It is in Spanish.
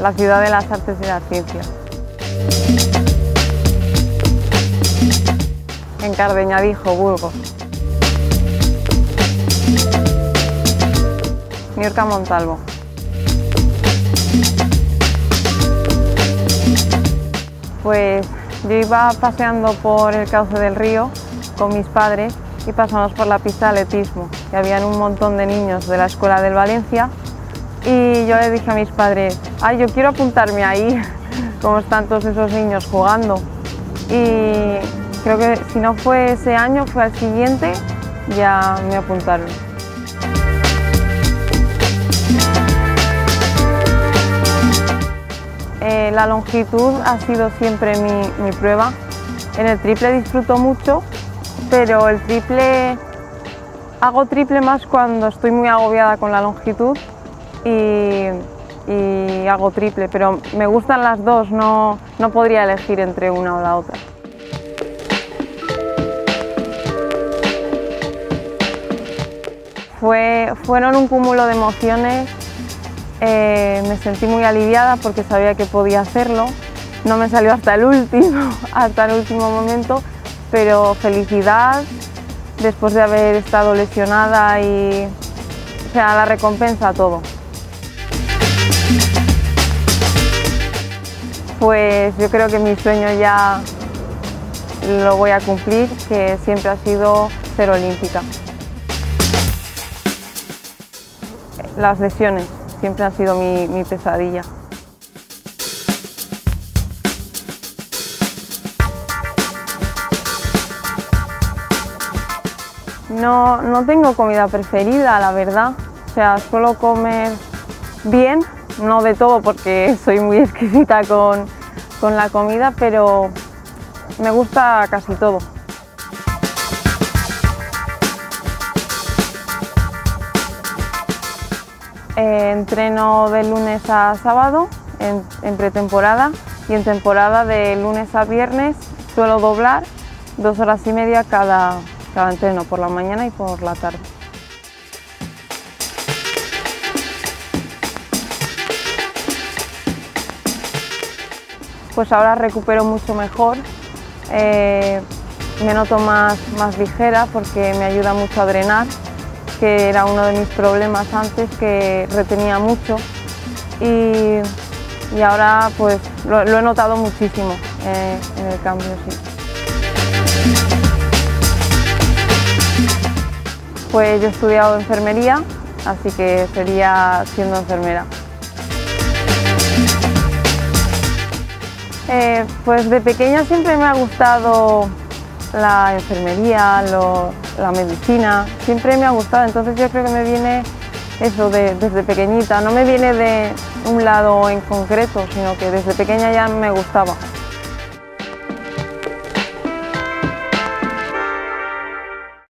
la ciudad de las artes y las ciencias. En Cardeñadijo, Burgos. Niorca Montalvo. Pues yo iba paseando por el cauce del río con mis padres y pasamos por la pista de atletismo y habían un montón de niños de la escuela del Valencia y yo le dije a mis padres, ay, yo quiero apuntarme ahí, como están todos esos niños jugando. Y creo que si no fue ese año, fue al siguiente, ya me apuntaron. Eh, la longitud ha sido siempre mi, mi prueba. En el triple disfruto mucho, pero el triple hago triple más cuando estoy muy agobiada con la longitud y, hago triple, pero me gustan las dos, no, no podría elegir entre una o la otra. Fue, fueron un cúmulo de emociones, eh, me sentí muy aliviada porque sabía que podía hacerlo, no me salió hasta el último, hasta el último momento, pero felicidad después de haber estado lesionada y o sea, la recompensa todo. Pues yo creo que mi sueño ya lo voy a cumplir, que siempre ha sido ser olímpica. Las lesiones siempre han sido mi, pesadilla. No, no tengo comida preferida, la verdad. O sea, suelo comer bien, no de todo porque soy muy exquisita con, con la comida, pero me gusta casi todo. Eh, entreno de lunes a sábado en, en pretemporada y en temporada de lunes a viernes suelo doblar dos horas y media cada, cada entreno, por la mañana y por la tarde. Pues ahora recupero mucho mejor, eh, me noto más, más ligera porque me ayuda mucho a drenar, que era uno de mis problemas antes, que retenía mucho y, y ahora pues lo, he notado muchísimo eh, en el cambio. Sí. Pues yo he estudiado enfermería, así que sería siendo enfermera. Eh, pues de pequeña siempre me ha gustado la enfermería, lo, la medicina, siempre me ha gustado, entonces yo creo que me viene eso de, desde pequeñita, no me viene de un lado en concreto, sino que desde pequeña ya me gustaba.